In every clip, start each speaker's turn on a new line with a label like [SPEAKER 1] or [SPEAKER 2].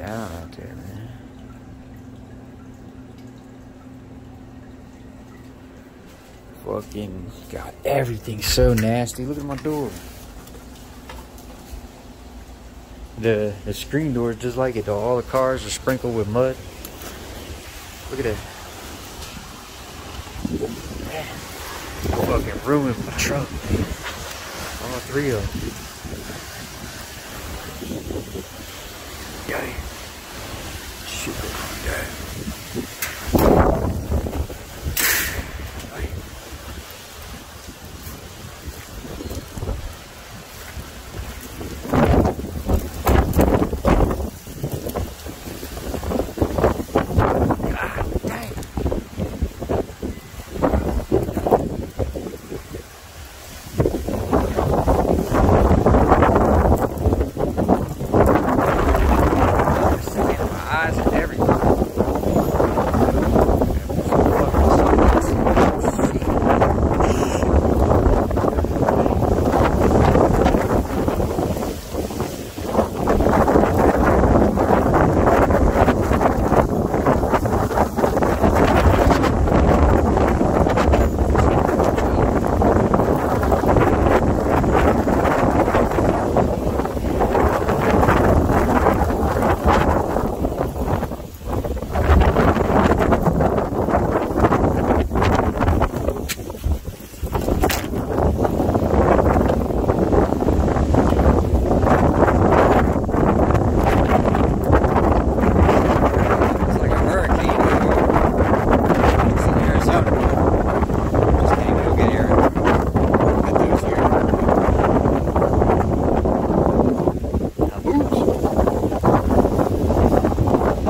[SPEAKER 1] down out there, eh, man. Fucking got everything so nasty. Look at my door. The the screen door is just like it. All the cars are sprinkled with mud. Look at that. Man, fucking ruined my truck. All three of them. Yikes super.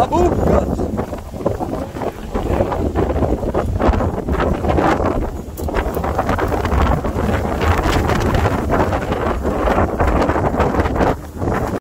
[SPEAKER 1] Rabuca!